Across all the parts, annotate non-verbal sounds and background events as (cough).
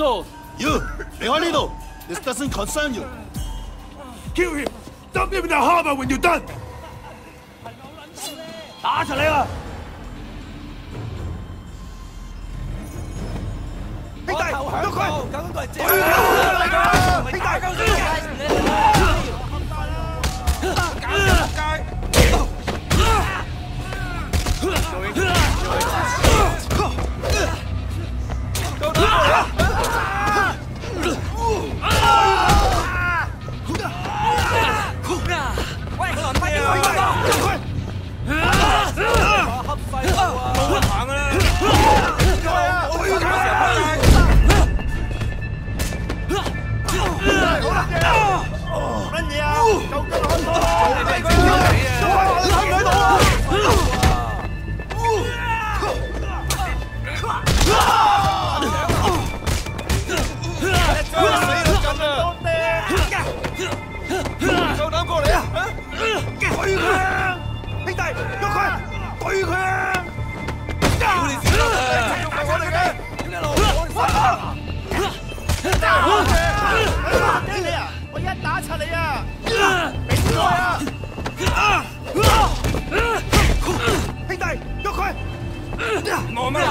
有，别管你了，这不关你事。kill him，don't give me the harbour when you done。打上嚟啦！兄弟，都去。快快快救爷爷快把啊 Ngồi mới.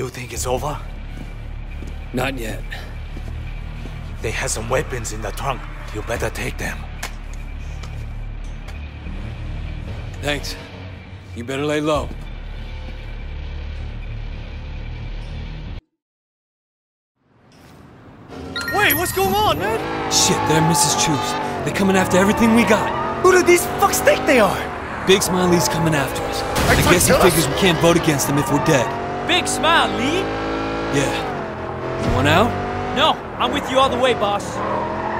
You think it's over? Not yet. They have some weapons in the trunk. You better take them. Thanks. You better lay low. Wait, what's going on, man? Shit, they're Mrs. Chu's. They're coming after everything we got. Who do these fucks think they are? Big Smile Lee's coming after us. Are I guess he kill us? figures we can't vote against them if we're dead. Big smile, Lee. Yeah. You want out? No, I'm with you all the way, boss.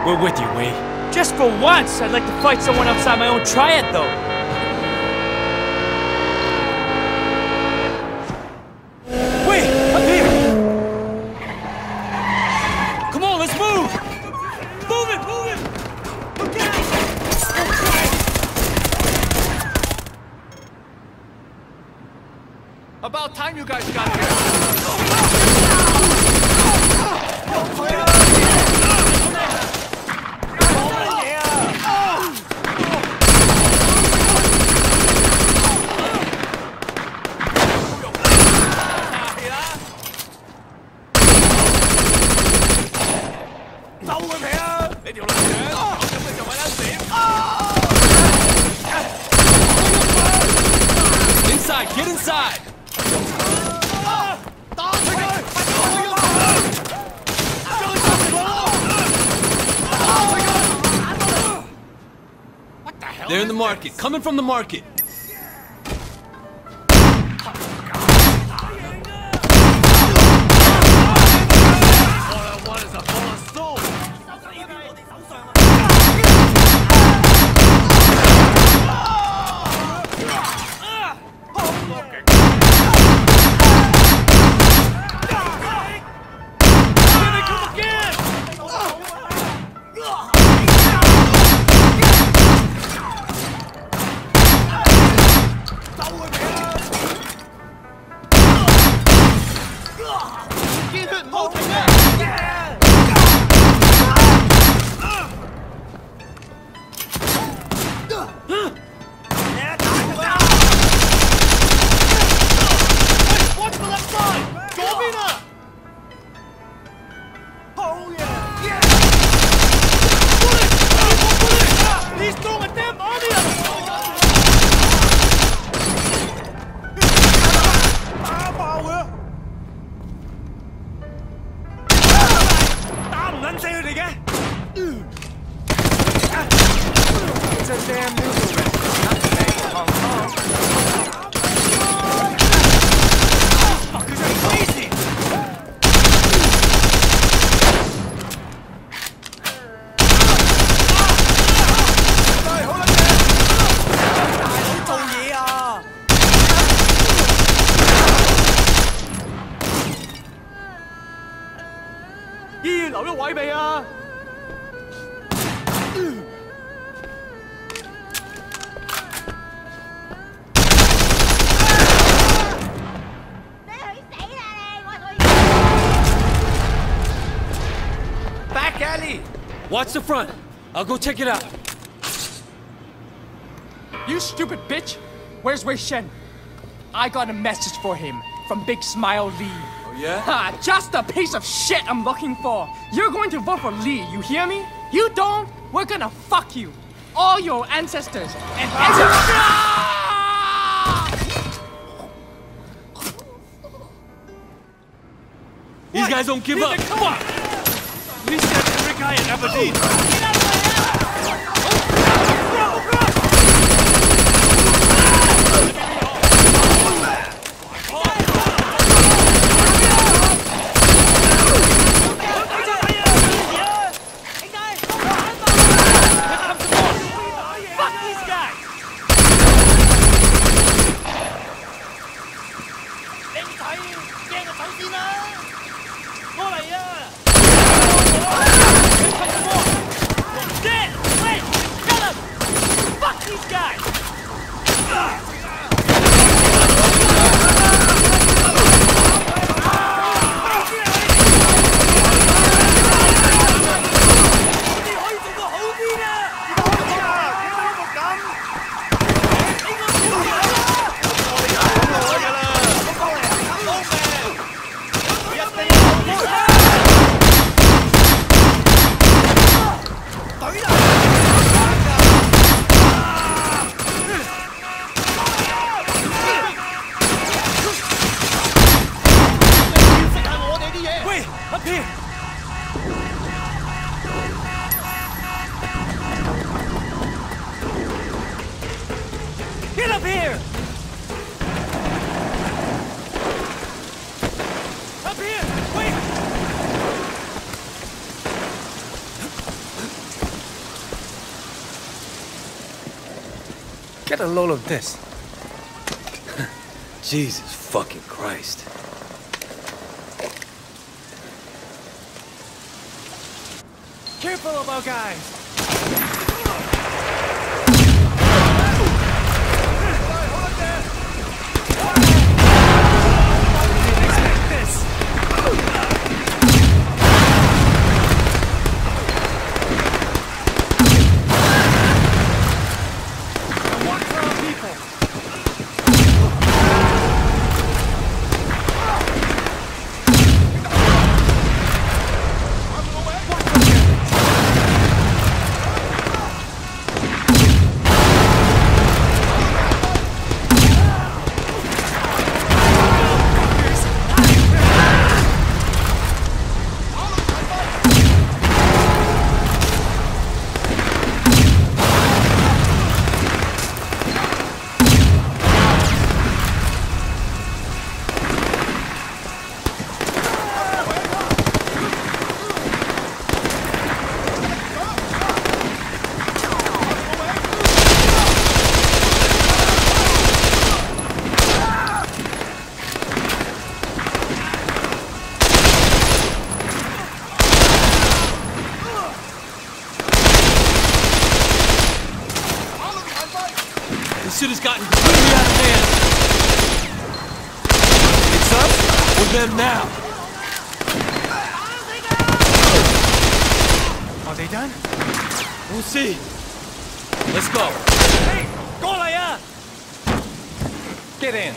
We're with you, Wei. Just for once, I'd like to fight someone outside my own triad, though. About time you guys got here. They're in the market, coming from the market. 位未啊？你去死啦你！我去。 Back alley! Watch the front. I'll go check it out. You stupid bitch! Where's Wei Shen? I got a message for him from Big Smile Lee. Oh, yeah? Ha! Just the piece of shit I'm looking for. You're going to vote for Lee, you hear me? You don't? We're gonna fuck you. All your ancestors and ancestors. These guys don't give up. Come on! We sent every guy in Aberdeen! Get a load of this. (laughs) Jesus fucking Christ. Careful about guys. Them now. Are they done? We'll see. Let's go. Hey, go allá. Get in.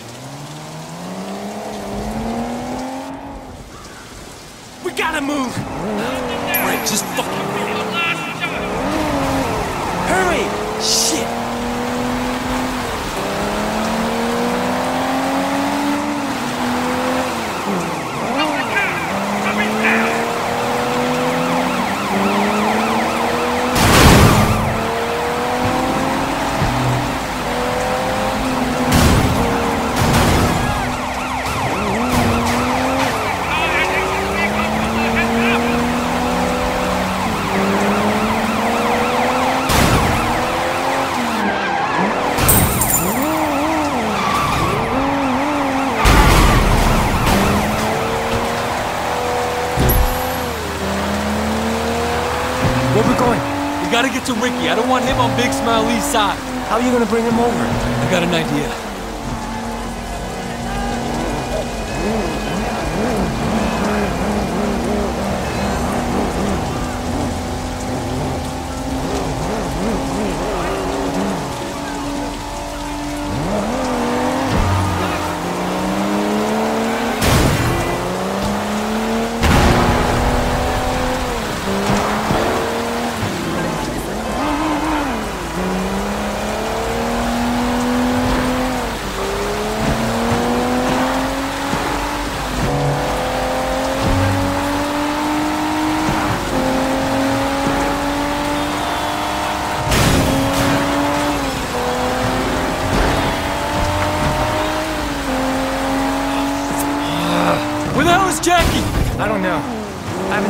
We gotta move. Right, just fucking I don't want him on Big Smile Lee's side. How are you gonna bring him over? I got an idea.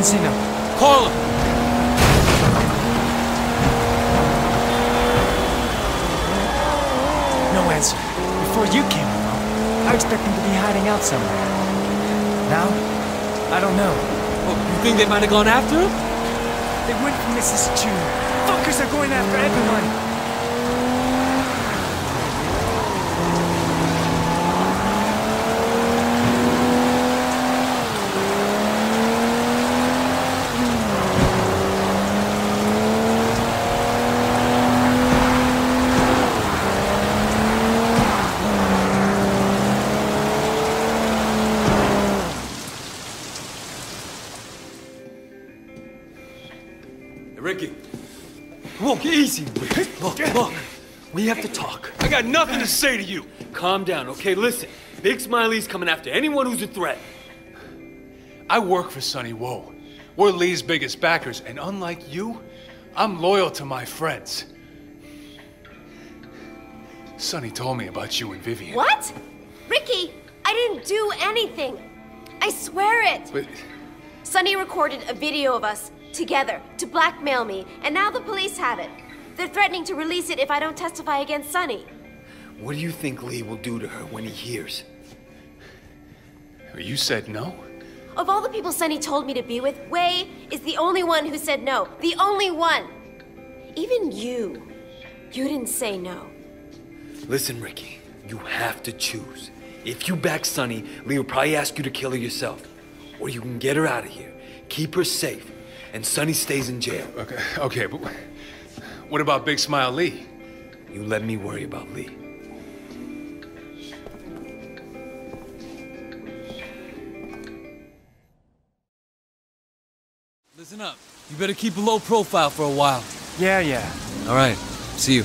Haven't seen him. Call him. No answer. Before you came along, I expect him to be hiding out somewhere. Now, I don't know. Well, you think they might have gone after him? They went for Mrs. Chu. Fuckers are going after everyone. Look, look. We have to talk. I got nothing to say to you. Calm down, okay? Listen. Big Smile Lee's coming after anyone who's a threat. I work for Sonny Woe. We're Lee's biggest backers, and unlike you, I'm loyal to my friends. Sonny told me about you and Vivian. What? Ricky, I didn't do anything. I swear it. But Sonny recorded a video of us together to blackmail me, and now the police have it. They're threatening to release it if I don't testify against Sonny. What do you think Lee will do to her when he hears? You said no? Of all the people Sonny told me to be with, Wei is the only one who said no. The only one. Even you. You didn't say no. Listen, Ricky, you have to choose. If you back Sonny, Lee will probably ask you to kill her yourself. Or you can get her out of here, keep her safe, and Sonny stays in jail. Okay, okay, but what about Big Smile Lee? You let me worry about Lee. Listen up. You better keep a low profile for a while. Yeah, yeah. All right. See you.